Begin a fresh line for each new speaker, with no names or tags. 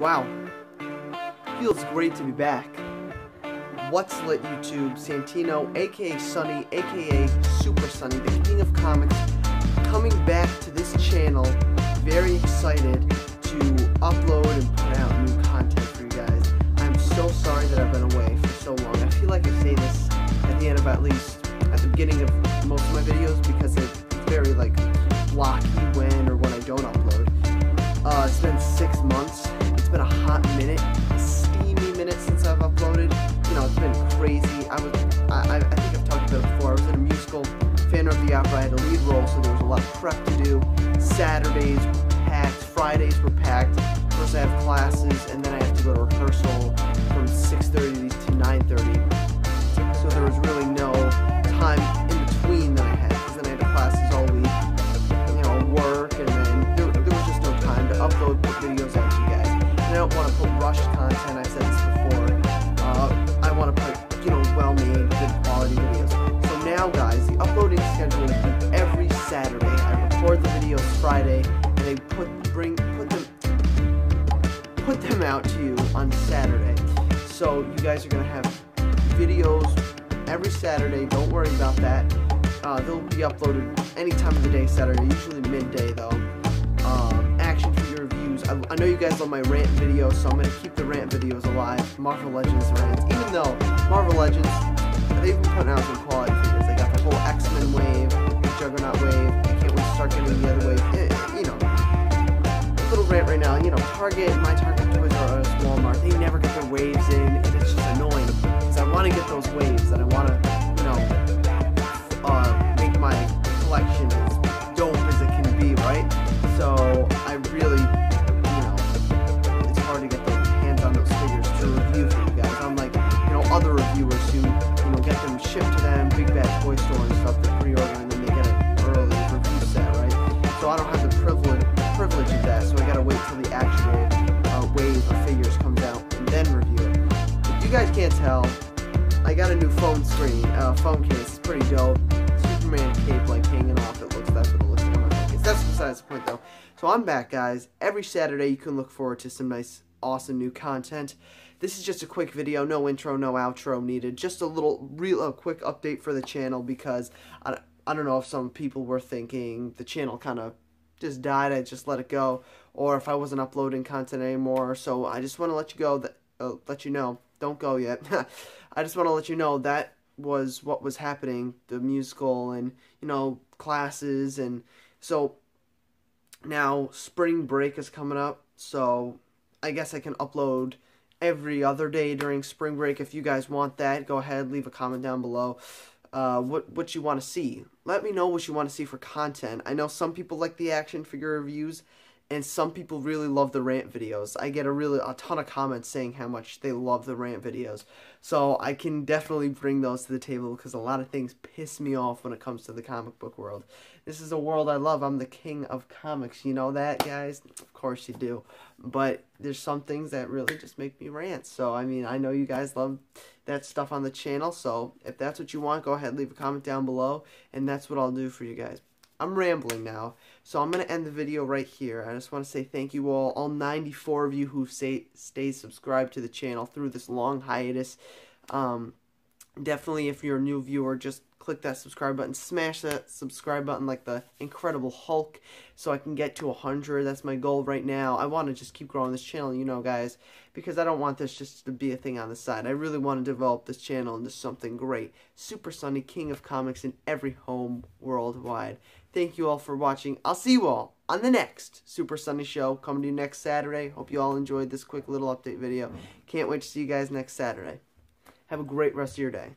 Wow. Feels great to be back. What's Lit YouTube, Santino, aka Sonny, aka Super Sonny, the king of comics, coming back to this channel. Very excited to upload and put out new content for you guys. I'm so sorry that I've been away for so long. I feel like I say this at the end of at least at the beginning of most of my videos because it's very like blocky when or when I don't upload. Uh, it's been six months. Hot minute, steamy minute since I've uploaded. You know, it's been crazy. I was, I, I think I've talked about it before. I was in a musical, Phantom of the Opera. I had a lead role, so there was a lot of prep to do. Saturdays were packed. Fridays were packed. First I have classes, and then I have to go to rehearsal from 6:30 Friday, and they put, bring, put them, put them out to you on Saturday. So you guys are going to have videos every Saturday. Don't worry about that. Uh, they'll be uploaded any time of the day Saturday, usually midday though. Um, action figure reviews. I, I know you guys love my rant videos, so I'm to keep the rant videos alive. Marvel Legends rants. Even though Marvel Legends, they've been putting out some quality You know, Target, my Target, Toys R Us, Walmart, they never get their waves in, and it's just annoying. Because I want to get those waves, and I want to, I got a new phone screen, uh, phone case. It's pretty dope. Superman cape like hanging off. It looks. That's what it looks like on my phone case. That's besides the point though. So I'm back, guys. Every Saturday you can look forward to some nice, awesome new content. This is just a quick video, no intro, no outro needed. Just a little, real, a quick update for the channel because I, I don't know if some people were thinking the channel kind of just died. I just let it go, or if I wasn't uploading content anymore. So I just want to let you go that uh, let you know. Don't go yet. I just want to let you know that was what was happening. The musical and you know classes and so now spring break is coming up. So I guess I can upload every other day during spring break. If you guys want that, go ahead leave a comment down below uh, what what you want to see. Let me know what you want to see for content. I know some people like the action figure reviews, and some people really love the rant videos. I get a really a ton of comments saying how much they love the rant videos. So I can definitely bring those to the table because a lot of things piss me off when it comes to the comic book world. This is a world I love. I'm the king of comics. You know that, guys? Of course you do. But there's some things that really just make me rant. So I mean, I know you guys love that stuff on the channel. So if that's what you want, go ahead leave a comment down below, and that's what I'll do for you guys. I'm rambling now, so I'm going to end the video right here. I just want to say thank you all, all 94 of you who say, stay subscribed to the channel through this long hiatus. Um, definitely, if you're a new viewer, just click that subscribe button. Smash that subscribe button like the Incredible Hulk so I can get to 100. That's my goal right now. I want to just keep growing this channel, you know, guys, because I don't want this just to be a thing on the side. I really want to develop this channel into something great. Super Sonny, king of comics in every home worldwide. Thank you all for watching. I'll see you all on the next Super Sonny Show coming to you next Saturday. Hope you all enjoyed this quick little update video. Can't wait to see you guys next Saturday. Have a great rest of your day.